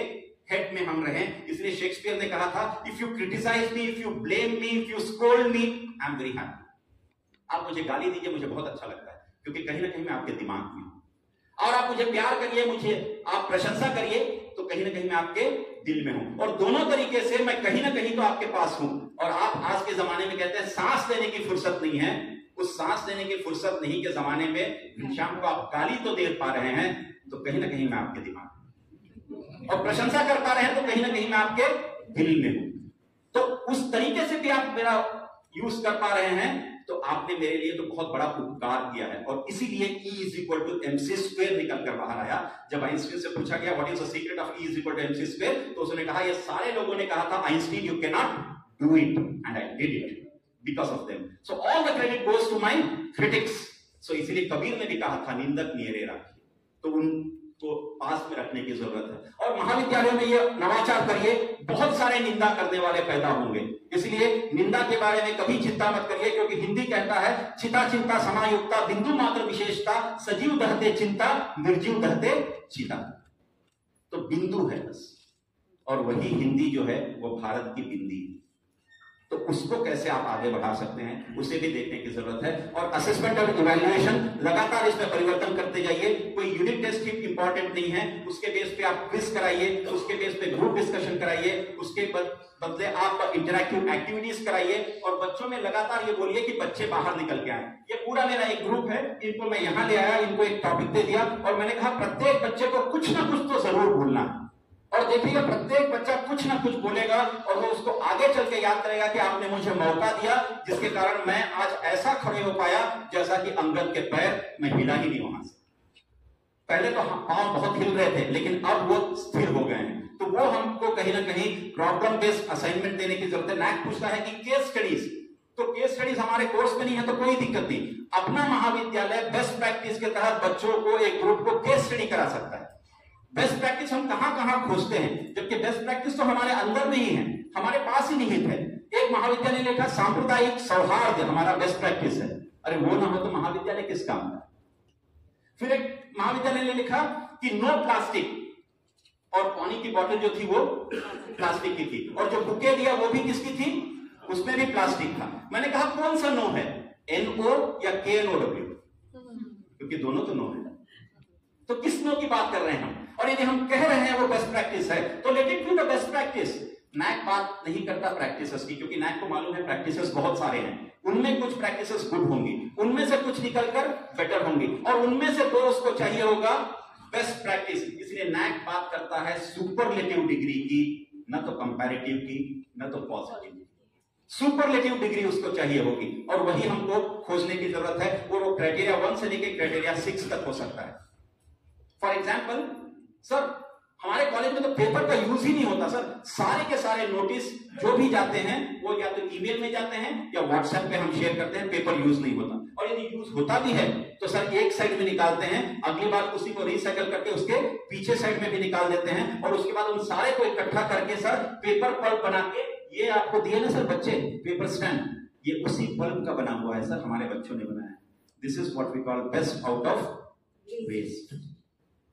[SPEAKER 1] हेड में हम रहें। इसलिए शेक्सपियर ने कहा था if you criticise me if you blame me if you scold me I am very happy आप मुझे गाली दीजिए, मुझे बहुत अच्छा लगता है, क्योंकि कहीं ना कहीं मैं आपके दिमाग में हूँ। और आप मुझे प्यार करिए, मुझे, आप प्रशंसा करिए तो कहीं ना कहीं मैं आपके दिल में हूँ। और दोनों तरीके से मैं कहीं ना कहीं तो आपके पास हूँ। और आप आज के जमाने में कहते हैं, सांस लेने की फुर्सत नहीं है। उस सांस लेने की फुर्सत नहीं के जमाने में शाम को आप गाली तो दे पा रहे हैं तो कहीं ना कहीं मैं आपके दिमाग और प्रशंसा कर पा रहे हैं तो कहीं ना कहीं मैं आपके दिल में हूँ। तो उस तरीके से भी आप मेरा यूज़ कर पा रहे हैं। तो आपने मेरे लिए तो बहुत बड़ा उपकार किया है। और इसीलिए E is equal to M C square निकल कर बाहर आया। जब आइंस्टीन से पूछा गया what is the secret of E is equal to M C square तो उसने कहा, ये सारे लोगों ने कहा था, Einstein you can not do it and I did it because of them so all the credit goes to my critics so इसीलिए कबीर ने भी कहा था, निंदक नियरे राखिए तो उन को पास में रखने की ज़रूरत है। और महाविद्यालयों में ये नवाचार करिए, बहुत सारे निंदा करने वाले पैदा होंगे। इसलिए निंदा के बारे में कभी चिंता मत करिए, क्योंकि हिंदी कहता है, चिता चिंता समायुक्ता, बिंदु मात्र विशेषता, सजीव दहते चिंता, निर्जीव दहते चिता। तो बिंदु है बस। और वही हिंदी जो है, वो भारत की बिंदी। है तो उसको कैसे आप आगे बढ़ा सकते हैं, उसे भी देखने की ज़रूरत है। और असेसमेंट और इवेल्युएशन लगातार इसमें परिवर्तन करते जाइए, कोई यूनिट टेस्ट ही इंपॉर्टेंट नहीं है, उसके बेस पे आप क्विज कराइए, उसके बेस पे ग्रुप डिस्कशन कराइए, उसके बदले आप इंटरैक्टिव एक्टिविटीज़ कराइए, और बच्चों में लगातार ये बोलिए कि बच्चे बाहर निकल के आए। ये पूरा मेरा एक ग्रुप है, इनको मैं यहाँ ले आया, इनको एक टॉपिक दे दिया, और मैंने कहा प्रत्येक बच्चे को कुछ ना कुछ तो ज़रूर भूलना। और देखिएगा, प्रत्येक बच्चा कुछ ना कुछ बोलेगा और वो उसको आगे चल के याद करेगा कि आपने मुझे मौका दिया, जिसके कारण मैं आज ऐसा खड़े हो पाया जैसा कि अंगद के पैर में हिला ही नहीं वहाँ से। पहले तो हम पाँव बहुत हिल रहे थे, लेकिन अब वो स्थिर हो गए हैं। तो वो हमको कहीं ना कहीं प्रॉब्लम बेस्ड असाइनमेंट देने की ज़रूरत है। नैक पूछता है कि केस स्टडीज़ तो केस स्टडीज़ हमारे कोर्स में नहीं है तो कोई दिक्कत नहीं। अपना महाविद्यालय बेस्ट प्रैक्टिस के तहत बच्चों को एक ग्रुप को केस स्टडी करा सकता है। बेस्ट प्रैक्टिस हम कहाँ कहाँ खोजते हैं? जबकि बेस्ट प्रैक्टिस तो हमारे अंदर में ही हमारे पास ही निहित है। एक महाविद्यालय ने लिखा सांप्रदायिक सौहार्द हमारा बेस्ट प्रैक्टिस है। अरे वो ना हो तो महाविद्यालय किस काम का? फिर एक महाविद्यालय ने लिखा कि नो प्लास्टिक और पानी की बोतल जो थी वो प्लास्टिक की थी। और जो बुके दिया वो भी किसकी थी? उसमें भी प्लास्टिक था। मैंने कहा, कौन सा नो है? एनओ या के एन ओ डब्ल्यू क्योंकि दोनों तो नो है। तो किस नो की बात कर रहे हैं हम? और यदि हम कह रहे हैं वो बेस्ट प्रैक्टिस है तो let it be the best practice NAAC बात नहीं करता प्रैक्टिसेस की क्योंकि नैक को मालूम है प्रैक्टिसेस बहुत सारे हैं। उनमें कुछ प्रैक्टिसेस गुड होंगी। उनमें से कुछ निकलकर बेटर होंगी। और उनमें से दो उसको चाहिए होगा बेस्ट प्रैक्टिस इसलिए नैक बात करता है सुपरलेटिव डिग्री की, न तो कंपैरेटिव की, न तो पॉजिटिव सुपरलेटिव डिग्री उसको चाहिए होगी। और वही हमको खोजने की ज़रूरत है। और वो क्राइटेरिया वन से लेकर क्राइटेरिया सिक्स तक हो सकता है। फॉर एग्ज़ाम्पल सर, हमारे कॉलेज में तो पेपर का यूज़ ही नहीं होता, सर। सारे के सारे नोटिस जो भी जाते हैं, वो या तो ईमेल में जाते हैं, या व्हाट्सएप पे हम शेयर करते हैं, पेपर यूज़ नहीं होता। और यदि यूज़ होता भी है तो सर, एक साइड में निकालते हैं, अगली बार उसी को रिसाइकल करके उसके पीछे साइड में भी निकाल देते हैं, और उसके बाद उन सारे को इकट्ठा करके, सर पेपर पल्प बना के, ये आपको दिए ना, सर, बच्चे पेपर स्टैंड ये उसी बल्ब का बना हुआ है, सर, हमारे बच्चों ने बनाया। This is what we call best out of waste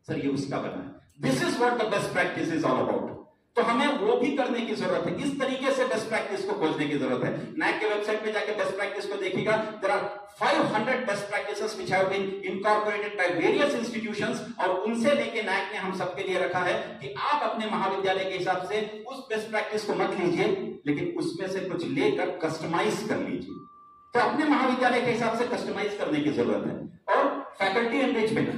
[SPEAKER 1] sir, ये उसका बना है। This is what the best practice is all about तो हमें वो भी करने की ज़रूरत है। इस तरीके से बेस्ट प्रैक्टिस को खोजने की ज़रूरत है? नैक के वेबसाइट पे जाके बेस्ट प्रैक्टिस को देखिएगा। There are 500 best practices which have been incorporated by various institutions और उनसे लेके नैक ने हम सबके लिए रखा है कि आप अपने महाविद्यालय के हिसाब से उस बेस्ट प्रैक्टिस को मत लीजिए, लेकिन उसमें से कुछ लेकर कस्टमाइज कर लीजिए। तो अपने महाविद्यालय के हिसाब से कस्टमाइज करने की ज़रूरत है। और फैकल्टी एनरिचमेंट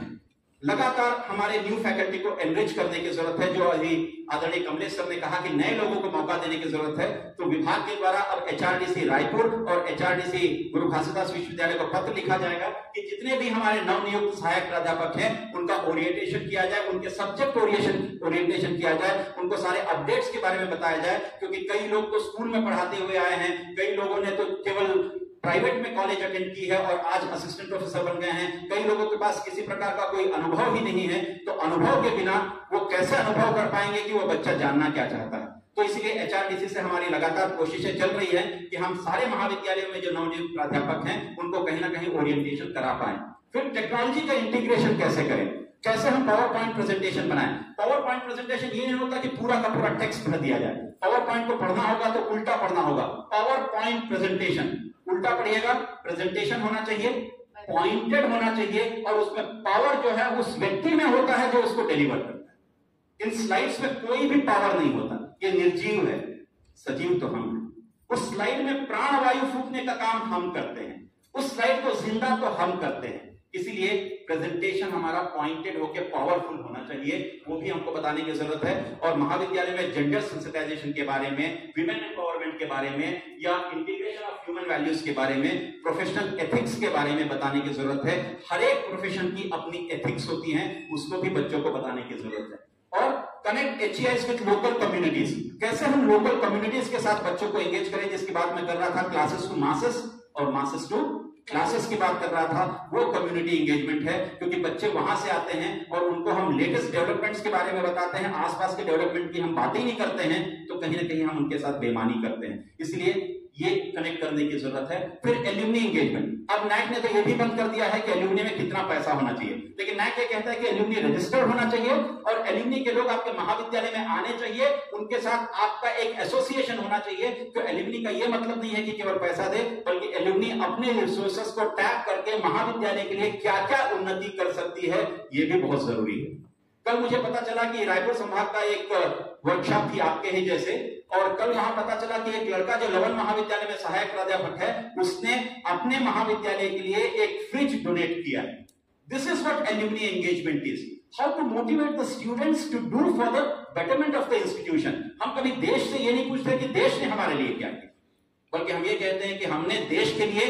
[SPEAKER 1] लगातार हमारे न्यू फैकल्टी को एनरिच करने की ज़रूरत है, जो अभी आदरणीय कमलेश सर ने कहा कि नए लोगों को मौका देने की ज़रूरत है तो विभाग के द्वारा अब एचआरडीसी रायपुर और एचआरडीसी गुरु घासीदास विश्वविद्यालय को पत्र लिखा जाएगा कि जितने भी हमारे नवनियुक्त सहायक प्राध्यापक हैं, उनका ओरिएंटेशन किया जाए, उनके सब्जेक्ट ओरिएशन ओरिएंटेशन किया जाए, उनको सारे अपडेट्स के बारे में बताया जाए, क्योंकि कई लोग तो स्कूल में पढ़ाते हुए आए हैं, कई लोगों ने तो केवल प्राइवेट में कॉलेज अटेंड की है और आज असिस्टेंट प्रोफेसर बन गए हैं। कई लोगों के पास किसी प्रकार का कोई अनुभव ही नहीं है। तो अनुभव के बिना वो कैसे अनुभव कर पाएँगे कि वो बच्चा जानना क्या चाहता है? तो इसलिए एचआरडीसी से हमारी लगातार कोशिशें चल रही है कि हम सारे महाविद्यालयों में जो नवनियुक्त प्राध्यापक हैं, उनको कहीं ना कहीं ओरिएंटेशन करा पाए। फिर टेक्नोलॉजी का इंटीग्रेशन कैसे करें? कैसे हम पावर पॉइंट प्रेजेंटेशन बनाए? पावर पॉइंट प्रेजेंटेशन ये नहीं होता कि पूरा का पूरा टेक्स्ट भर दिया जाए। पावर पॉइंट को पढ़ना होगा तो उल्टा पढ़ना होगा। पावर पॉइंट प्रेजेंटेशन उल्टा पढ़िएगा प्रेजेंटेशन होना चाहिए पॉइंटेड होना चाहिए, और उसमें पावर जो है उस व्यक्ति में होता है जो उसको डिलीवर करता है। इन स्लाइड्स में कोई भी पावर नहीं होता। ये निर्जीव है, सजीव तो हम है। उस स्लाइड में प्राण वायु फूकने का काम हम करते हैं। उस स्लाइड को ज़िंदा तो हम करते हैं। इसीलिए प्रेजेंटेशन हमारा पॉइंटेड होकर पावरफुल होना चाहिए, वो भी हमको बताने की ज़रूरत है। और महाविद्यालय में जेंडर सेंसिटाइजेशन के बारे में विमेन एम्पावरमेंट के बारे में, या इंटीग्रेशन ऑफ़ ह्यूमन वैल्यूज़ के बारे में प्रोफेशनल एथिक्स के बारे में बताने की ज़रूरत है। हर एक प्रोफेशन की अपनी एथिक्स होती है, उसको भी बच्चों को बताने की ज़रूरत है। और connect each with local communities कैसे हम लोकल कम्युनिटीज के साथ बच्चों को एंगेज करें, जिसकी बात मैं कर रहा था क्लासेस टू मासेस और मासेस टू क्लासेस की बात कर रहा था, वो कम्युनिटी एंगेजमेंट है, क्योंकि बच्चे वहाँ से आते हैं और उनको हम लेटेस्ट डेवलपमेंट्स के बारे में बताते हैं, आसपास के डेवलपमेंट की हम बातें नहीं करते हैं तो कहीं ना कहीं हम उनके साथ बेमानी करते हैं। इसलिए ये कनेक्ट करने की ज़रूरत है। फिर एल्यूमिनी एंगेजमेंट अब नैक ने तो ये भी बंद कर दिया है कि एल्यूमिनी में कितना पैसा होना चाहिए। लेकिन नैक ये कहता है कि एल्यूमिनी रजिस्टर्ड होना चाहिए और एल्यूमिनी के लोग आपके महाविद्यालय में आने चाहिए। उनके साथ आपका एक एसोसिएशन होना चाहिए। तो एल्यूमिनी का ये मतलब नहीं है कि केवल पैसा दे, बल्कि एल्यूमिनी अपने रिसोर्सेस को टैप करके महाविद्यालय के लिए क्या क्या उन्नति कर सकती है, ये भी बहुत ज़रूरी है। कल मुझे पता चला कि रायपुर संभाग का एक वर्कशॉप थी आपके ही जैसे, और कल वहाँ पता चला कि एक लड़का जो लवन महाविद्यालय में सहायक प्राध्यापक है, उसने अपने महाविद्यालय के लिए एक फ्रिज डोनेट किया this is what alumni engagement is how to motivate the students to do for the betterment of the institution हम कभी देश से ये नहीं पूछते कि देश ने हमारे लिए क्या किया। बल्कि हम ये कहते हैं कि हमने देश के लिए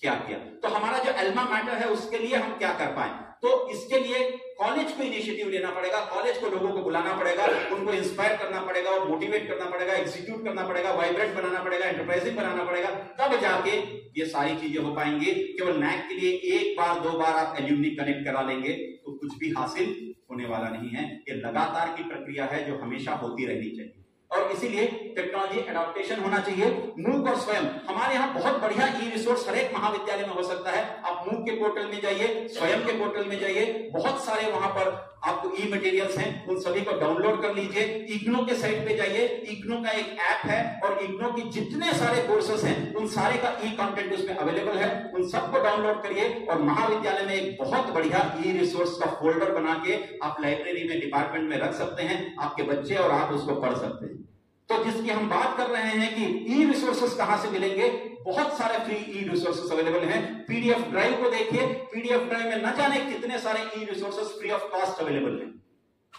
[SPEAKER 1] क्या किया। तो हमारा जो एल्मा मैटर है, उसके लिए हम क्या कर पाए? तो इसके लिए कॉलेज को इनिशिएटिव लेना पड़ेगा कॉलेज को लोगों को बुलाना पड़ेगा, उनको इंस्पायर करना पड़ेगा और मोटिवेट करना पड़ेगा एग्जीक्यूट करना पड़ेगा वाइब्रेंट बनाना पड़ेगा एंटरप्राइजिंग बनाना पड़ेगा, तब जाके ये सारी चीज़ें हो पाएँगी। केवल नैक के लिए एक बार, दो बार आप एल्यूमनी कनेक्ट करा लेंगे तो कुछ भी हासिल होने वाला नहीं है। ये लगातार की प्रक्रिया है जो हमेशा होती रहनी चाहिए। और इसीलिए टेक्नोलॉजी एडॉप्टेशन होना चाहिए। मूक और स्वयं, हमारे यहाँ बहुत बढ़िया ई रिसोर्स हर एक महाविद्यालय में हो सकता है। आप मूक के पोर्टल में जाइए, स्वयं के पोर्टल में जाइए। बहुत सारे वहाँ पर आपको ई मटेरियल्स हैं, उन सभी को डाउनलोड कर लीजिए। इग्नो के साइट पे जाइए। इग्नो का एक ऐप है और इग्नो की जितने सारे कोर्सेस हैं, उन सारे का ई कंटेंट उसमें अवेलेबल है। उन सबको डाउनलोड करिए और महाविद्यालय में एक बहुत बढ़िया ई रिसोर्स का फोल्डर बना के आप लाइब्रेरी में डिपार्टमेंट में रख सकते हैं। आपके बच्चे और आप उसको पढ़ सकते हैं। तो जिसकी हम बात कर रहे हैं कि ई रिसोर्सेस कहाँ से मिलेंगे? बहुत सारे फ्री ई रिसोर्सेस अवेलेबल हैं। पीडीएफ ड्राइव को देखिए। पीडीएफ ड्राइव में न जाने कितने सारे e resources free of cost available हैं।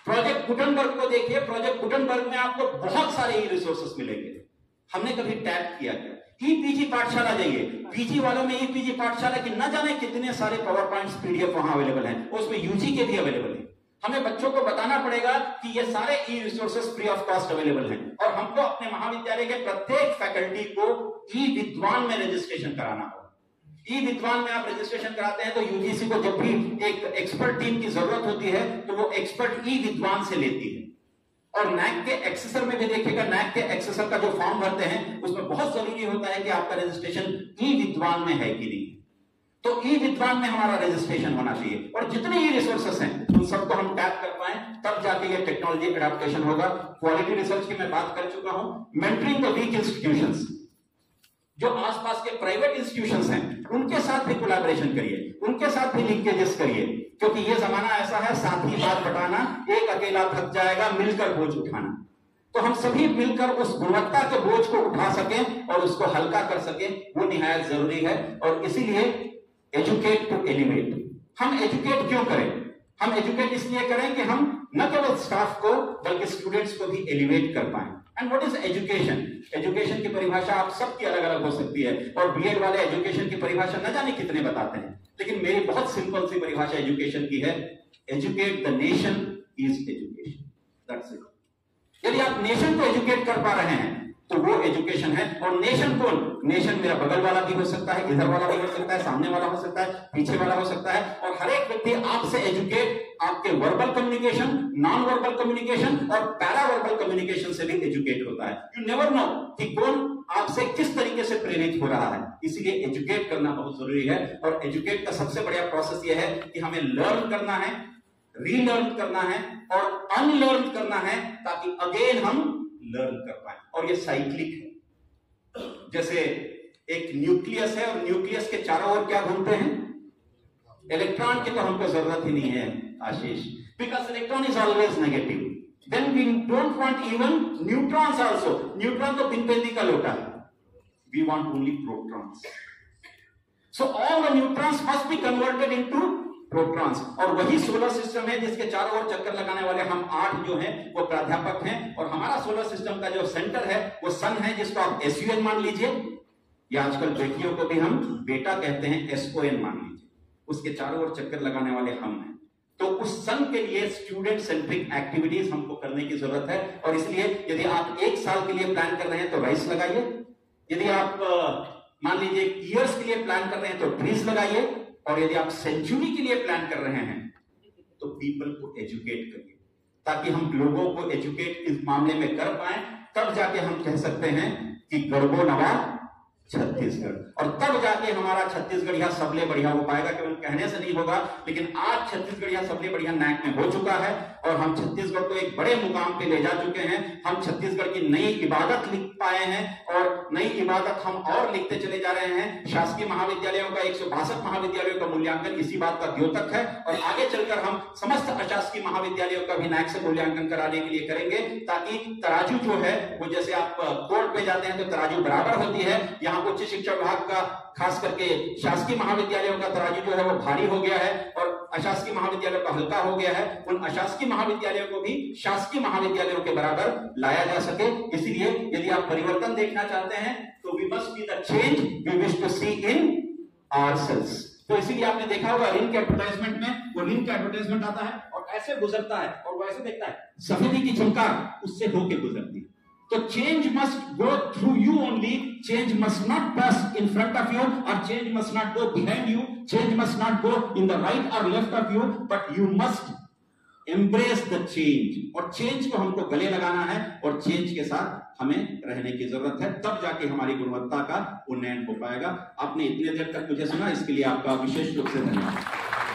[SPEAKER 1] प्रोजेक्ट गुटनबर्ग को देखिए। प्रोजेक्ट गुटनबर्ग में आपको बहुत सारे ई रिसोर्सेस मिलेंगे। हमने कभी टैप किया क्या? ई पीजी पाठशाला जाइए। पीजी वालों में ई पीजी पाठशाला की न जाने कितने सारे पावर पॉइंट पीडीएफ वहाँ अवेलेबल हैं। उसमें यूजी के भी अवेलेबल है। हमें बच्चों को बताना पड़ेगा कि ये सारे e resources free of cost available हैं। और हमको अपने महाविद्यालय के प्रत्येक फैकल्टी को ई विद्वान में रजिस्ट्रेशन कराना होगा। ई विद्वान में आप रजिस्ट्रेशन कराते हैं तो यूजीसी को जब भी एक एक्सपर्ट टीम की ज़रूरत होती है तो वो एक्सपर्ट ई विद्वान से लेती है। और नैक के एक्सेसर में भी देखिएगा नैक के एक्सेसर का जो फॉर्म भरते हैं, उसमें बहुत ज़रूरी होता है कि आपका रजिस्ट्रेशन ई विद्वान में है कि नहीं। तो ई विद्वान में हमारा रजिस्ट्रेशन होना चाहिए। और जितने ई रिसोर्सेस हैं, उन सबको हम टैप कर पाए, तब जाके ये टेक्नोलॉजी एडेप्टेशन होगा। क्वालिटी रिसर्च की मैं बात कर चुका हूँ। मेंटरिंग द वीक इंस्टीट्यूशंस जो आसपास के प्राइवेट इंस्टीट्यूशंस हैं, उनके साथ भी कोलैबोरेशन करिए। उनके साथ भी लिंकेजेस करिए। क्योंकि ये जमाना ऐसा है, साथ ही बात बटाना एक अकेला थक जाएगा, मिलकर बोझ उठाना। तो हम सभी मिलकर उस गुणवत्ता के बोझ को उठा सकें और उसको हल्का कर सकें, वो निहायत ज़रूरी है। और इसीलिए एजुकेट टू एलिवेट हम एजुकेट क्यों करें? हम एजुकेट इसलिए करें कि हम न केवल स्टाफ को, बल्कि स्टूडेंट्स को भी एलिवेट कर पाए। And what is education education की परिभाषा आप सबकी अलग अलग हो सकती है। और बीएड वाले एजुकेशन की परिभाषा न जाने कितने बताते हैं। लेकिन मेरी बहुत सिंपल सी परिभाषा एजुकेशन की है। Educate the nation is education that's it यदि आप नेशन को एजुकेट कर पा रहे हैं तो वो एजुकेशन है। और नेशन कौन? नेशन मेरा बगल वाला भी हो सकता है, इधर वाला भी हो सकता है, सामने वाला हो सकता है, पीछे वाला हो सकता है। और हर एक व्यक्ति आपसे एजुकेट आपके verbal communication non verbal communication और पैरा वर्बल कम्युनिकेशन से भी एजुकेट होता है। यू नेवर नो कि कौन आपसे किस तरीके से प्रेरित हो रहा है। इसीलिए एजुकेट करना बहुत ज़रूरी है। और एजुकेट का सबसे बढ़िया प्रोसेस यह है कि हमें लर्न करना है रीलर्न करना है और अनलर्न करना है ताकि अगेन हम लर्न कर पाए। और ये साइक्लिक है। जैसे एक न्यूक्लियस है, और न्यूक्लियस के चारों ओर क्या घूमते हैं? इलेक्ट्रॉन की तो हमको ज़रूरत ही नहीं है, Ashish. Because electron is always negative then we don't want even neutrons also neutron तो पिनपेंदी का लोटा है। We want only protons so all the neutrons must be converted into protons. और वही सोलर सिस्टम है जिसके चारों ओर चक्कर लगाने वाले हम आठ जो हैं, वो प्राध्यापक हैं। और हमारा सोलर सिस्टम का जो सेंटर है, वो सन है, जिसको आप एसयूएन मान लीजिए। या आजकल बेटियों को भी हम बेटा कहते हैं एसओएन मान लीजिए। उसके चारों ओर चक्कर लगाने वाले हम हैं। तो उस सन के लिए स्टूडेंट सेंट्रिक एक्टिविटीज़ हमको करने की ज़रूरत है। और इसलिए यदि आप एक साल के लिए प्लान कर रहे हैं तो राइस लगाइए। यदि आप मान लीजिए ईयर्स के लिए प्लान कर रहे हैं तो ट्रीज लगाइए। और यदि आप सेंचुरी के लिए प्लान कर रहे हैं तो पीपल को एजुकेट करिए, ताकि हम लोगों को एजुकेट इस मामले में कर पाए, तब जाके हम कह सकते हैं कि गर्भो नवा छत्तीसगढ़। और तब जाके हमारा छत्तीसगढ़ यह सबले बढ़िया हो पाएगा, केवल कहने से नहीं होगा, लेकिन आज छत्तीसगढ़ यह सबले बढ़िया नैक में हो चुका है, और हम छत्तीसगढ़ को एक बड़े मुकाम पे ले जा चुके हैं। हम छत्तीसगढ़ की नई इबादत लिख पाए हैं, और नई इबादत हम और लिखते चले जा रहे हैं। शासकीय महाविद्यालयों का, एक सौ बासठ महाविद्यालयों का मूल्यांकन इसी बात का द्योतक है, और आगे चलकर हम समस्त अशासकीय महाविद्यालयों का भी नैक से मूल्यांकन कराने के लिए करेंगे, ताकि तराजू जो है, वो जैसे आप कोर्ट पे जाते हैं तो तराजू बराबर होती है, यहाँ वहाँ उच्च शिक्षा विभाग का, खास करके शासकीय महाविद्यालयों का तराजू जो है वो भारी हो गया है और अशासकीय महाविद्यालयों का हल्का हो गया है। उन अशासकीय महाविद्यालयों को भी शासकीय महाविद्यालयों के बराबर लाया जा सके। इसलिए यदि आप परिवर्तन देखना चाहते हैं तो we must be the change we wish to see in our तो इसीलिए आपने देखा होगा रिंग के एडवर्टाइजमेंट में, वो रिंग का एडवर्टाइजमेंट आता है और ऐसे गुजरता है और वो ऐसे देखता है। सफेदी की झुमकार उससे होके गुजरती है। तो change must go through you only change must not pass in front of you और change must not go behind you change must not go in the right और left of you but you must embrace the change और change को हमको गले लगाना है, और change के साथ हमें रहने की ज़रूरत है। तब जाके हमारी गुणवत्ता का उन्नयन हो पाएगा। आपने इतने देर तक मुझे सुना, इसके लिए आपका विशेष रूप से धन्यवाद।